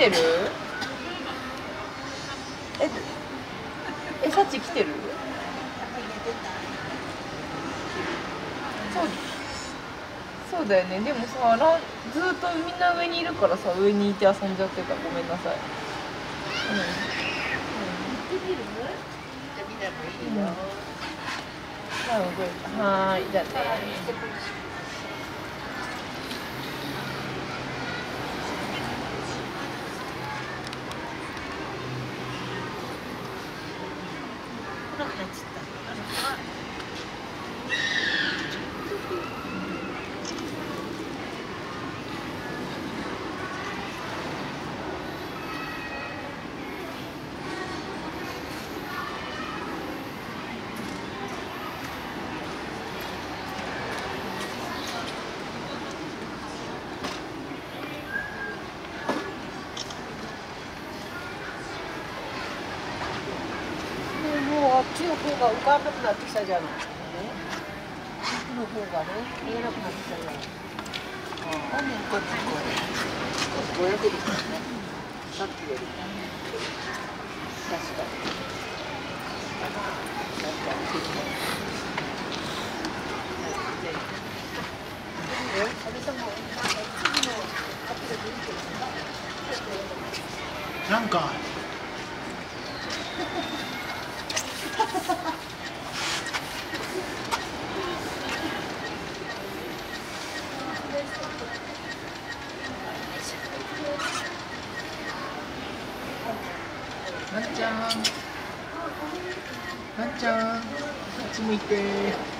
てる？ええサチ来てる？そうそうだよね。でもさランずっとみんな上にいるからさ上にいて遊んじゃってたごめんなさい。うん、うん。うん、はい動いたはいじゃあね暗くなっちゃった。もうあっちの方が浮かんなくなってきたじゃない。奥の方がね、見えなくなってきたじゃない。ああ、ね、こっちこれ。ぼやけてきたね。さっきより。確かに。確かに。安倍さんも、次のカップルでいいけどなんかなっちゃん。なっちゃん。あっち向いて。